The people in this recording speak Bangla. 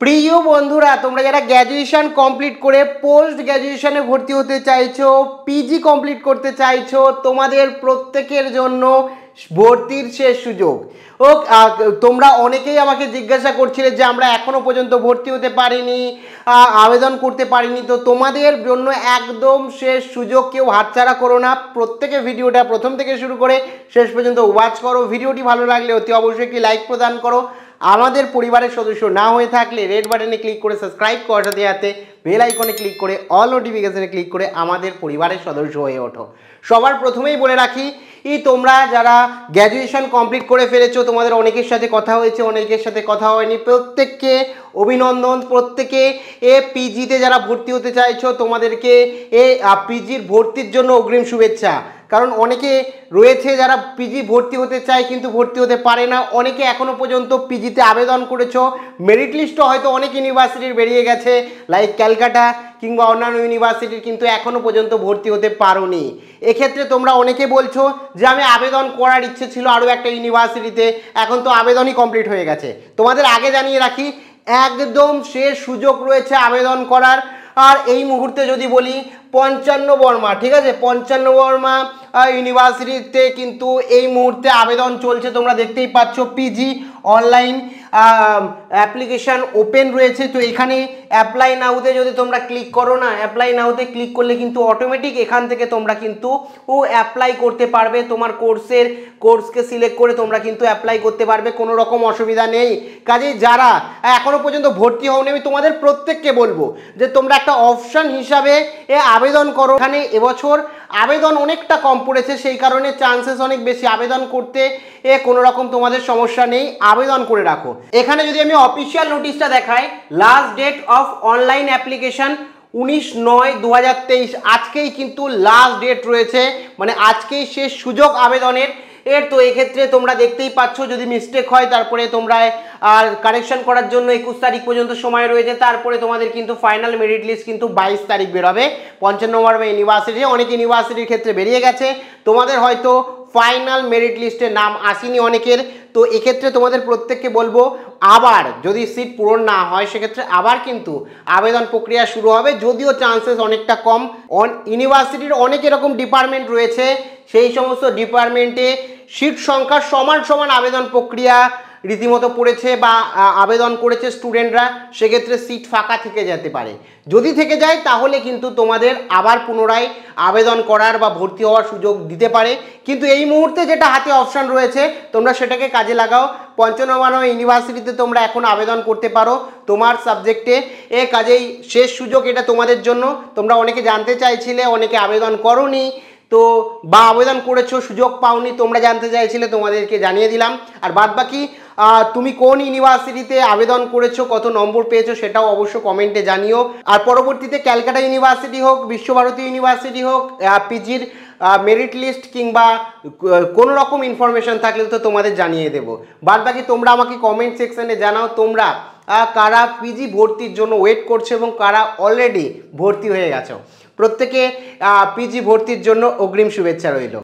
প্রিয় বন্ধুরা, তোমরা যারা গ্র্যাজুয়েশন কমপ্লিট করে পোস্ট গ্র্যাজুয়েশনে ভর্তি হতে চাইছো পিজি কমপ্লিট করতে চাইছো, তোমাদের প্রত্যেকের জন্য ভর্তির শেষ সুযোগ। ও তোমরা অনেকেই আমাকে জিজ্ঞাসা করছিলে যে আমরা এখনও পর্যন্ত ভর্তি হতে পারিনি আবেদন করতে পারিনি, তো তোমাদের জন্য একদম শেষ সুযোগ কেউ হাতছাড়া করো না। প্রত্যেকে ভিডিওটা প্রথম থেকে শুরু করে শেষ পর্যন্ত ওয়াচ করো। ভিডিওটি ভালো লাগলে অতি অবশ্যই একটি লাইক প্রদান করো। আমাদের পরিবারের সদস্য না হয়ে থাকলে রেড বাটনে ক্লিক করে সাবস্ক্রাইব করার সাথে সাথে বেল আইকনে ক্লিক করে অল নোটিফিকেশনে ক্লিক করে আমাদের পরিবারের সদস্য হয়ে ওঠো। সবার প্রথমেই বলে রাখি এই তোমরা যারা গ্র্যাজুয়েশন কমপ্লিট করে ফেলেছো, তোমাদের অনেকের সাথে কথা হয়েছে, অনেকের সাথে কথা হয়নি। প্রত্যেককে অভিনন্দন, প্রত্যেকে এ পিজিতে যারা ভর্তি হতে চাইছো, তোমাদেরকে এ পিজির ভর্তির জন্য অগ্রিম শুভেচ্ছা। কারণ অনেকে রয়েছে যারা পিজি ভর্তি হতে চায় কিন্তু ভর্তি হতে পারে না। অনেকে এখনও পর্যন্ত পিজিতে আবেদন করেছ। মেরিট লিস্টও হয়তো অনেক ইউনিভার্সিটির বেরিয়ে গেছে লাইক ক্যালকাটা কিংবা অন্যান্য ইউনিভার্সিটির কিন্তু এখনও পর্যন্ত ভর্তি হতে পারোনি। এক্ষেত্রে তোমরা অনেকে বলছো যে, আমি আবেদন করার ইচ্ছে ছিল আরও একটা ইউনিভার্সিটিতে এখন তো আবেদনই কমপ্লিট হয়ে গেছে। তোমাদের আগে জানিয়ে রাখি, একদম শেষ সুযোগ রয়েছে আবেদন করার। আর এই মুহূর্তে যদি বলি পঞ্চান্ন বর্মা ঠিক আছে? পঞ্চান্ন বর্মা ইউনিভার্সিটিতে কিন্তু এই মুহূর্তে আবেদন চলছে। তোমরা দেখতেই পাচ্ছ পিজি অনলাইন অ্যাপ্লিকেশান ওপেন রয়েছে। তো এখানে অ্যাপ্লাই নাউতে যদি তোমরা ক্লিক করো না অ্যাপ্লাই নাউতে ক্লিক করলে কিন্তু অটোমেটিক এখান থেকে তোমরা কিন্তু ও অ্যাপ্লাই করতে পারবে। তোমার কোর্সের কোর্সকে সিলেক্ট করে তোমরা কিন্তু অ্যাপ্লাই করতে পারবে। কোনো রকম অসুবিধা নেই। কাজে যারা এখনও পর্যন্ত ভর্তি হওনি, আমি তোমাদের প্রত্যেককে বলব যে তোমরা একটা অপশন হিসাবে এ আবেদন করো। এখানে এবছর আবেদন অনেকটা কম পড়েছে, সেই কারণে চান্সেস অনেক বেশি। আবেদন করতে এ কোনো রকম তোমাদের সমস্যা নেই, আবেদন করে রাখো। এখানে যদি আমি অফিসিয়াল নোটিশটা দেখাই last date of online application উনিশ নয় দু আজকেই কিন্তু লাস্ট ডেট রয়েছে মানে আজকেই শেষ সুযোগ আবেদনের। এর তো এক্ষেত্রে তোমরা দেখতেই পাচ্ছ যদি মিস্টেক হয়, তারপরে তোমরা আর কারেকশন করার জন্য একুশ তারিখ পর্যন্ত সময় রয়েছে। তারপরে তোমাদের কিন্তু ফাইনাল মেরিট লিস্ট কিন্তু বাইশ তারিখ বেরোবে। পঞ্চান্ন নম্বর ইউনিভার্সিটি অনেক ইউনিভার্সিটির ক্ষেত্রে বেরিয়ে গেছে। তোমাদের হয়তো ফাইনাল মেরিট লিস্টে নাম আসেনি অনেকের। তো এক্ষেত্রে তোমাদের প্রত্যেককে বলব, আবার যদি সিট পূরণ না হয়, সেক্ষেত্রে আবার কিন্তু আবেদন প্রক্রিয়া শুরু হবে। যদিও চান্সেস অনেকটা কম। অন ইউনিভার্সিটির অনেক এরকম ডিপার্টমেন্ট রয়েছে সেই সমস্ত ডিপার্টমেন্টে সিট সংখ্যা সমান সমান আবেদন প্রক্রিয়া রীতিমতো পড়েছে বা আবেদন করেছে স্টুডেন্টরা সেক্ষেত্রে সিট ফাঁকা থেকে যেতে পারে। যদি থেকে যায়, তাহলে কিন্তু তোমাদের আবার পুনরায় আবেদন করার বা ভর্তি হওয়ার সুযোগ দিতে পারে। কিন্তু এই মুহূর্তে যেটা হাতে অপশান রয়েছে, তোমরা সেটাকে কাজে লাগাও। পঞ্চনবান্ন ইউনিভার্সিটিতে তোমরা এখন আবেদন করতে পারো। তোমার সাবজেক্টে এ কাজেই শেষ সুযোগ এটা তোমাদের জন্য। তোমরা অনেকে জানতে চাইছিলে, অনেকে আবেদন করনি। তো বা আবেদন করেছ, সুযোগ পাওনি, তোমরা জানতে চাইছিলে, তোমাদেরকে জানিয়ে দিলাম। আর বাদ বাকি তুমি কোন ইউনিভার্সিটিতে আবেদন করেছ, কত নম্বর পেয়েছ, সেটাও অবশ্য কমেন্টে জানিও। আর পরবর্তীতে ক্যালকাটা ইউনিভার্সিটি হোক, বিশ্বভারতী ইউনিভার্সিটি হোক পিজির মেরিট লিস্ট কিংবা কোনো রকম ইনফরমেশন থাকলে তো তোমাদের জানিয়ে দেবো। বাদ বাকি তোমরা আমাকে কমেন্ট সেকশনে জানাও, তোমরা কারা পিজি ভর্তির জন্য ওয়েট করছ এবং কারা অলরেডি ভর্তি হয়ে গেছো। প্রত্যেকে পিজি ভর্তির জন্য অগ্রিম শুভেচ্ছা রইল।